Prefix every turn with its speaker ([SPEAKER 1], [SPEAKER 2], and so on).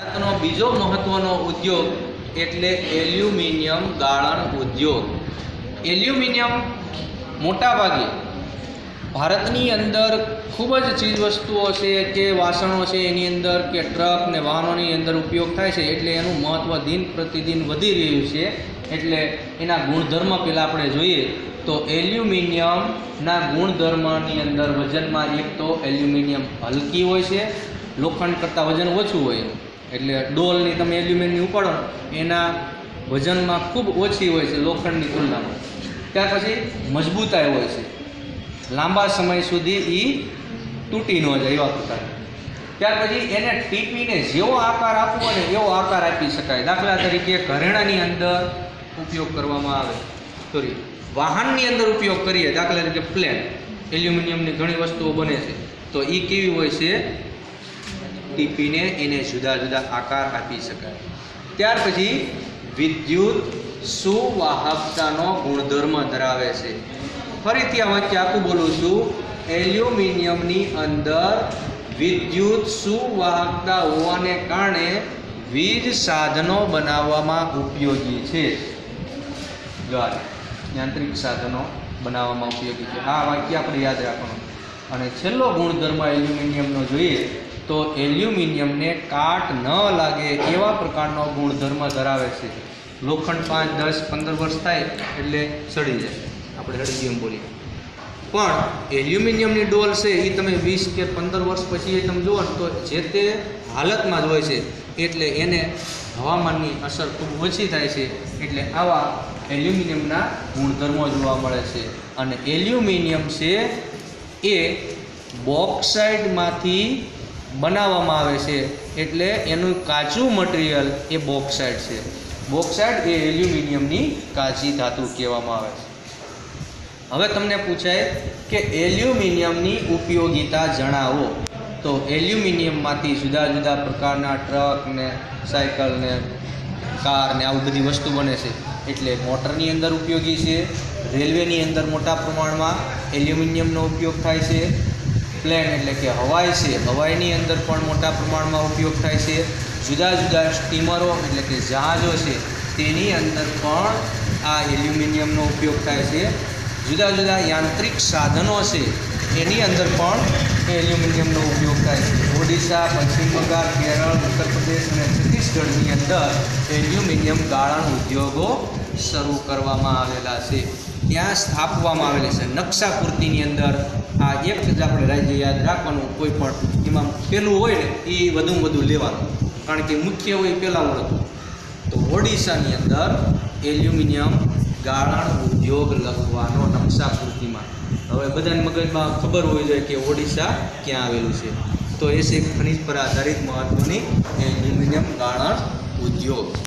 [SPEAKER 1] ભારતનો બીજો મહત્વનો ઉદ્યોગ એટલે એલ્યુમિનિયમ ગાળણ ઉદ્યોગ. એલ્યુમિનિયમ મોટાભાગે ભારતની અંદર ખૂબ જ ચીજવસ્તુઓ છે કે વાસણો છે, એની અંદર કે ટ્રક ને વાહનોની અંદર ઉપયોગ થાય છે એટલે એનું મહત્ત્વ દિન પ્રતિદિન વધી રહ્યું છે એટલે એના ગુણધર્મ પહેલાં આપણે જોઈએ તો એલ્યુમિનિયમના ગુણધર્મની અંદર વજનમાં એક તો એલ્યુમિનિયમ હલકી હોય છે, લોખંડ કરતાં વજન ઓછું હોય. એટલે ડોલની તમે એલ્યુમિનિયમ ઉપાડો, એના વજનમાં ખૂબ ઓછી હોય છે લોખંડની તુલનામાં. ત્યાર પછી મજબૂતાઈ હોય છે. લાંબા સમય સુધી એ તૂટી ન જાય એવા પ્રકાર. ત્યાર પછી એને ટીપીને જેવો આકાર આપવો ને એવો આકાર આપી શકાય. દાખલા તરીકે ઘરેણાની અંદર ઉપયોગ કરવામાં આવે. સોરી વાહનની અંદર ઉપયોગ કરીએ. દાખલા તરીકે પ્લેન. એલ્યુમિનિયમની ઘણી વસ્તુઓ બને છે. તો એ કેવી હોય છે? ટીપીને એને જુદા જુદા આકાર આપી શકાય. ત્યાર પછી વિદ્યુત સુવાહકતાનો ગુણધર્મ ધરાવે છે. ફરીથી આ વાક્ય આખું બોલું છું? એલ્યુમિનિયમની અંદર વિદ્યુત સુવાહકતા હોવાને કારણે વીજ સાધનો બનાવવામાં ઉપયોગી છે. યાંત્રિક સાધનો બનાવવામાં ઉપયોગી છે. આ વાક્ય આપણે યાદ રાખવાનું. અને છેલ્લો ગુણધર્મ એલ્યુમિનિયમનો જોઈએ તો એલ્યુમિનિયમને કાટ ન લાગે એવા પ્રકારનો ગુણધર્મ ધરાવે છે. લોખંડ પાંચ, દસ, પંદર વર્ષ થાય એટલે સડી જાય. આપણે સડી બોલીએ. પણ એલ્યુમિનિયમની ડોલ છે એ તમે વીસ કે પંદર વર્ષ પછી તમે જુઓ તો જે તે હાલતમાં જ હોય છે એટલે એને હવામાનની અસર ખૂબ ઓછી થાય છે એટલે આવા એલ્યુમિનિયમના ગુણધર્મો જોવા મળે છે. અને એલ્યુમિનિયમ છે એ બોક્સાઇડમાંથી બનાવવામાં આવે છે. એટલે એનું કાચું મટીરિયલ એ બોક્સાઇડ છે. બોક્સાઇડ એ એલ્યુમિનિયમની કાચી ધાતુ કહેવામાં આવે છે. હવે તમને પૂછાય કે એલ્યુમિનિયમની ઉપયોગિતા જણાવો. તો એલ્યુમિનિયમમાંથી જુદા જુદા પ્રકારના ટ્રક ને સાયકલ ને કાર ને આવી બધી વસ્તુ બને છે. એટલે મોટરની અંદર ઉપયોગી છે, રેલવેની અંદર મોટા પ્રમાણમાં એલ્યુમિનિયમનો ઉપયોગ થાય છે, પ્લેન એટલે કે હવાઈ છે, હવાઈની અંદર પણ મોટા પ્રમાણમાં ઉપયોગ થાય છે. જુદા જુદા સ્ટીમરો એટલે કે જહાજો છે, તેની અંદર પણ આ એલ્યુમિનિયમનો ઉપયોગ થાય છે. જુદા જુદા યાંત્રિક સાધનો છે, એની અંદર પણ એલ્યુમિનિયમનો ઉપયોગ થાય છે. ઓડિશા, પશ્ચિમ બંગાળ, કેરળ, ઉત્તર પ્રદેશ અને છત્તીસગઢની અંદર એલ્યુમિનિયમ ગાળણ ઉદ્યોગો શરૂ કરવામાં આવેલા છે. ત્યાં સ્થાપવામાં આવેલી છે. નકશા પૂર્તિની અંદર આ એક જ આપણે રાજ્ય યાદ રાખવાનું, કોઈ પણ એમાં પેલું હોય ને, એ વધુમાં વધુ લેવાનું. કારણ કે મુખ્ય હોય પહેલાં ઓળખવું તો ઓડિશાની અંદર એલ્યુમિનિયમ ગાળણ ઉદ્યોગ લખવાનો નકશા પૂર્તિમાં હવે બધાને મગજમાં ખબર હોવી જોઈએ કે ઓડિશા ક્યાં આવેલું છે. તો એ છે ખનિજ પર આધારિત મહત્ત્વની એલ્યુમિનિયમ ગાળણ ઉદ્યોગ.